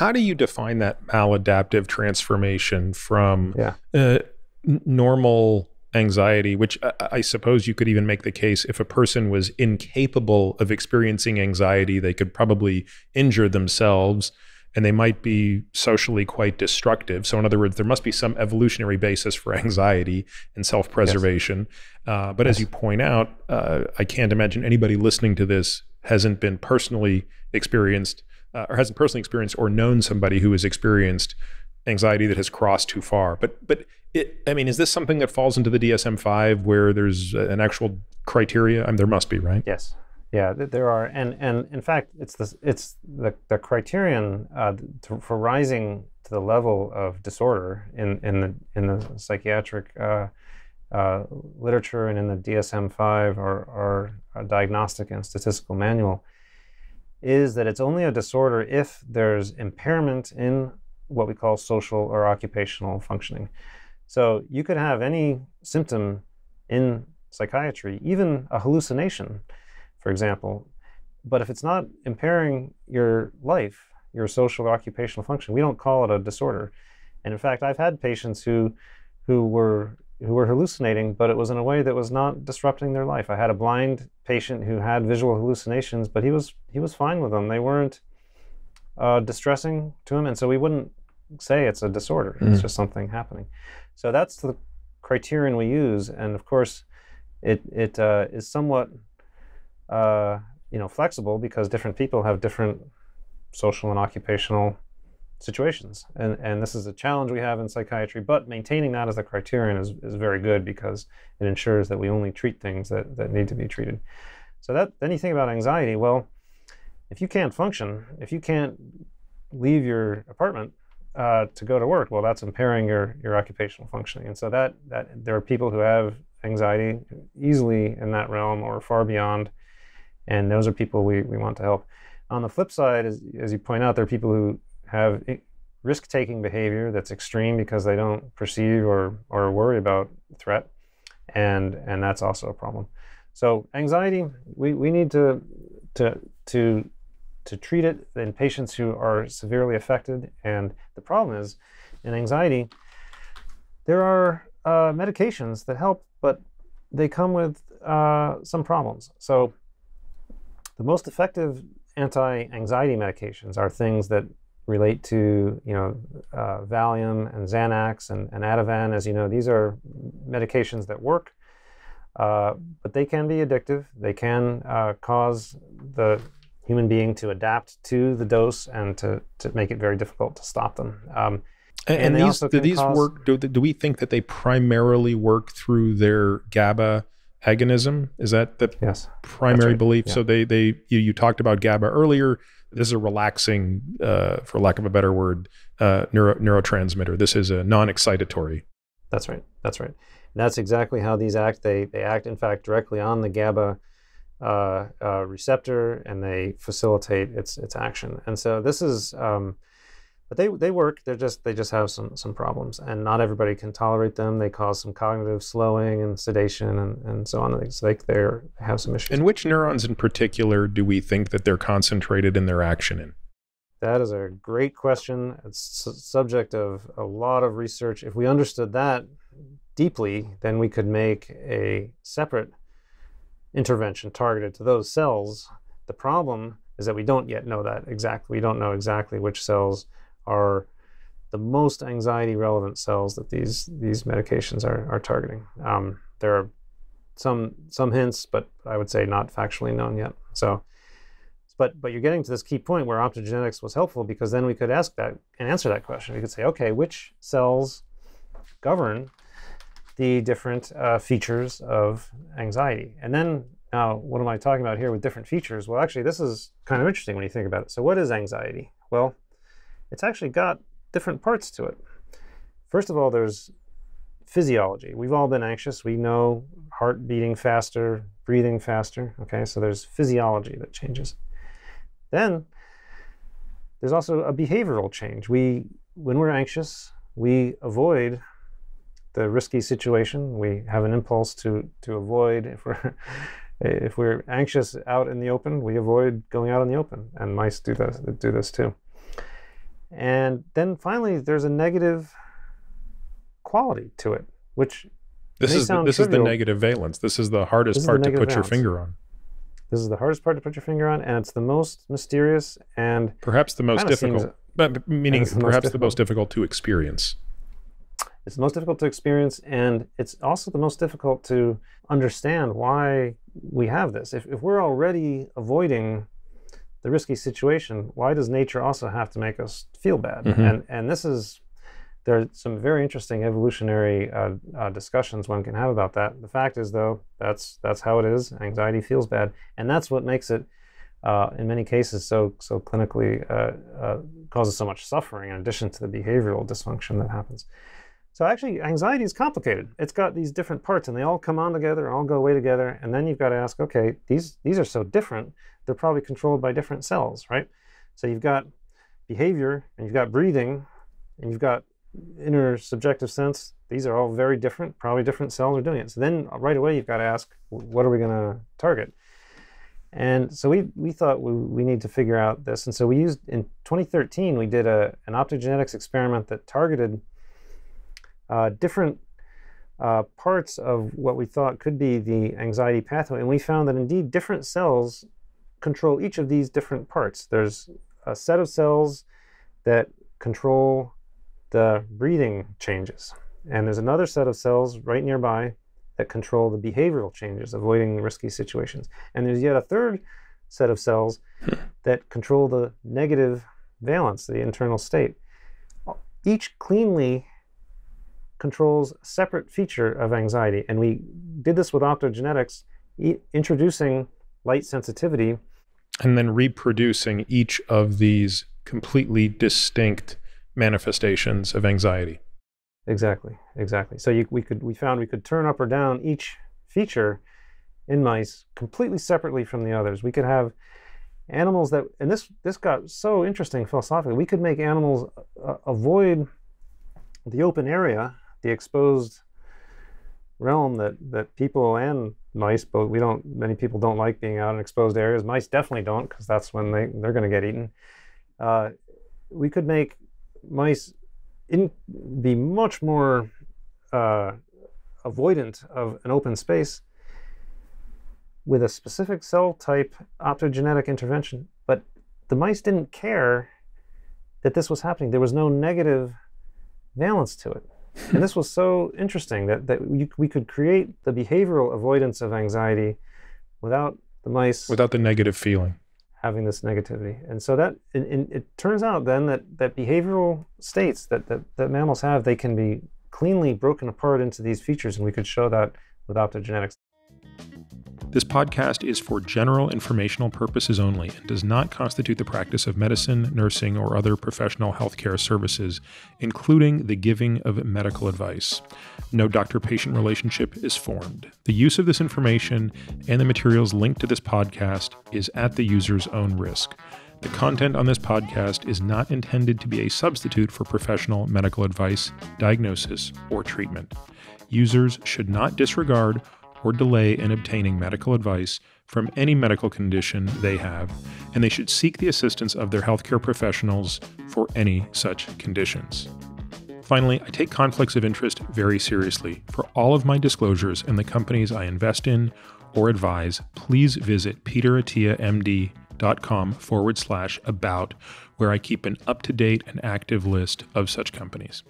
how do you define that maladaptive transformation from Yeah. uh, n- normal anxiety, which I, I suppose you could even make the case if a person was incapable of experiencing anxiety, they could probably injure themselves and they might be socially quite destructive. So, in other words, there must be some evolutionary basis for anxiety and self preservation. Uh, but as you point out, uh, I can't imagine anybody listening to this hasn't been personally experienced uh, or hasn't personally experienced or known somebody who has experienced anxiety that has crossed too far. But but it, I mean, is this something that falls into the DSM five where there's an actual criteria? I mean, there must be, right? Yes. Yeah, th- there are, and and in fact, it's the it's the the criterion uh, to, for rising to the level of disorder in in the in the psychiatric uh, uh, literature and in the DSM five or or diagnostic and statistical manual is that it's only a disorder if there's impairment in what we call social or occupational functioning. So you could have any symptom in psychiatry, even a hallucination, for example, but if it's not impairing your life, your social or occupational function, we don't call it a disorder. And in fact, I've had patients who who were who were hallucinating, but it was in a way that was not disrupting their life. I had a blind patient who had visual hallucinations, but he was he was fine with them. They weren't uh, distressing to him, and so we wouldn't say it's a disorder. It's Mm. just something happening. So that's the criterion we use, and of course, it it uh, is somewhat uh, you know flexible because different people have different social and occupational situations, and and this is a challenge we have in psychiatry. But maintaining that as a criterion is is very good because it ensures that we only treat things that that need to be treated. So that then you think about anxiety. Well, if you can't function, if you can't leave your apartment uh, to go to work, well, that's impairing your your occupational functioning. And so that that there are people who have anxiety easily in that realm or far beyond, and those are people we, we want to help. On the flip side, as, as you point out, there are people who have risk taking behavior that's extreme because they don't perceive or, or worry about threat, and and that's also a problem. So anxiety, we, we need to to to to treat it in patients who are severely affected. And the problem is, in anxiety, there are uh, medications that help, but they come with uh, some problems. So the most effective anti-anxiety medications are things that relate to, you know, uh, Valium and Xanax and, and Ativan. As you know, these are medications that work, uh, but they can be addictive. They can uh, cause the human being to adapt to the dose and to, to make it very difficult to stop them. Um, And, And these do these cause- work? Do, do we think that they primarily work through their GABA agonism? Is that the yes. primary right, belief? yeah. So they they you, you talked about GABA earlier. This is a relaxing, uh, for lack of a better word, uh, neuro, neurotransmitter. This is a non-excitatory. That's right. That's right. And that's exactly how these act. They they act, in fact, directly on the GABA uh, uh, receptor, and they facilitate its its action. And so this is, um, but they they work. They're just they just have some some problems, and not everybody can tolerate them. They cause some cognitive slowing and sedation, and, and so on. So they they have some issues. And which neurons in particular do we think that they're concentrated in their action in? That is a great question. It's subject of a lot of research. If we understood that deeply, then we could make a separate intervention targeted to those cells. The problem is that we don't yet know that exactly. We don't know exactly which cells are the most anxiety relevant cells that these these medications are, are targeting. Um, there are some some hints, but I would say not factually known yet. So but but you're getting to this key point where optogenetics was helpful because then we could ask that and answer that question. We could say, okay, which cells govern the different uh, features of anxiety? And then now, what am I talking about here with different features? Well, actually, this is kind of interesting when you think about it. So, what is anxiety? Well, it's actually got different parts to it. First of all, there's physiology. We've all been anxious. We know heart beating faster, breathing faster. Okay, so there's physiology that changes. Then there's also a behavioral change. We, when we're anxious, we avoid the risky situation. We have an impulse to to avoid if we're if we're anxious out in the open, we avoid going out in the open, and mice do this do this too. And then finally, there's a negative quality to it, which this is the, this is the negative valence. This is the hardest is the part to put your finger on. this is the hardest part to put your finger on, and it's the most mysterious and Perhaps the most Kinda seems- difficult, but meaning the most perhaps the most difficult to experience. it's the most difficult to experience, and it's also the most difficult to understand why we have this. If, if we're already avoiding the risky situation, why does nature also have to make us feel bad? Mhm. And and this is there are some very interesting evolutionary uh, uh, discussions one can have about that. The fact is, though, that's that's how it is. Anxiety feels bad, and that's what makes it, uh, in many cases, so so clinically uh, uh, causes so much suffering. In addition to the behavioral dysfunction that happens. So actually, anxiety is complicated. It's got these different parts, and they all come on together, all go away together, and then you've got to ask, okay, these these are so different. They're probably controlled by different cells, right? So you've got behavior, and you've got breathing, and you've got inner subjective sense. These are all very different. Probably different cells are doing it. So then, uh, right away, you've got to ask, what are we going to target? And so we we thought we, we need to figure out this, and so we used in 2013 we did a an optogenetics experiment that targeted uh, different uh, parts of what we thought could be the anxiety pathway. And we found that indeed different cells control each of these different parts. There's a set of cells that control the breathing changes. And there's another set of cells right nearby that control the behavioral changes, avoiding risky situations. And there's yet a third set of cells that control the negative valence, the internal state. Each cleanly controls a separate feature of anxiety. And we did this with optogenetics, e- introducing light sensitivity. and then reproducing each of these completely distinct manifestations of anxiety. Exactly, exactly. So you, we could we found we could turn up or down each feature in mice completely separately from the others. We could have animals that, and this this got so interesting philosophically. We could make animals uh, avoid the open area, the exposed realm that that people and mice, but we don't. Many people don't like being out in exposed areas. Mice definitely don't, because that's when they they're going to get eaten. Uh, we could make mice in, be much more uh, avoidant of an open space with a specific cell type optogenetic intervention. But the mice didn't care that this was happening. There was no negative valence to it. And this was so interesting that, that you, we could create the behavioral avoidance of anxiety without the mice without the negative feeling. having this negativity. And so that and, and it turns out then that, that behavioral states that, that, that mammals have, they can be cleanly broken apart into these features, and we could show that with optogenetics. This podcast is for general informational purposes only and does not constitute the practice of medicine, nursing, or other professional healthcare services, including the giving of medical advice. No doctor patient relationship is formed. The use of this information and the materials linked to this podcast is at the user's own risk. The content on this podcast is not intended to be a substitute for professional medical advice, diagnosis, or treatment. Users should not disregard or delay in obtaining medical advice from any medical condition they have, and they should seek the assistance of their healthcare professionals for any such conditions. Finally, I take conflicts of interest very seriously. For all of my disclosures and the companies I invest in or advise, please visit peterattiamd.com forward slash about, where I keep an up to date and active list of such companies.